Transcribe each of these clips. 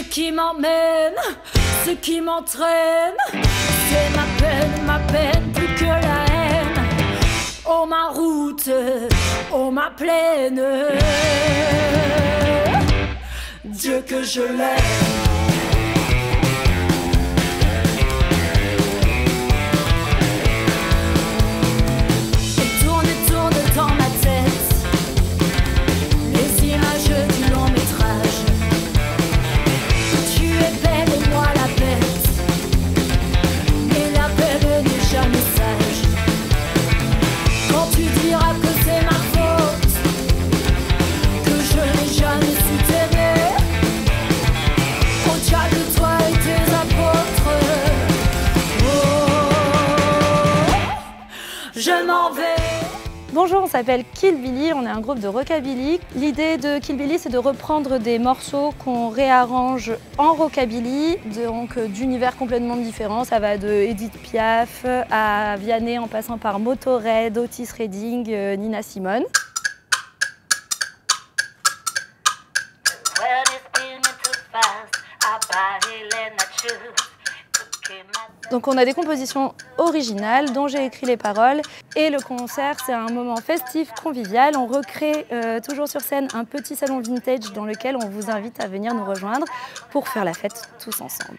Ce qui m'emmène, ce qui m'entraîne, c'est ma peine, ma peine plus que la haine. Oh ma route, oh ma plaine, Dieu que je l'aime. Je m'en vais Bonjour, on s'appelle Kill Billy, on est un groupe de rockabilly. L'idée de Kill Billy, c'est de reprendre des morceaux qu'on réarrange en rockabilly, donc euh, d'univers complètement différents. Ça va de Edith Piaf à Vianney en passant par Motorhead, Otis Redding, euh, Nina Simone. Well, Donc on a des compositions originales dont j'ai écrit les paroles et le concert c'est un moment festif, convivial. On recrée euh, toujours sur scène un petit salon vintage dans lequel on vous invite à venir nous rejoindre pour faire la fête tous ensemble.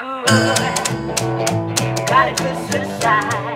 good. Got a good sense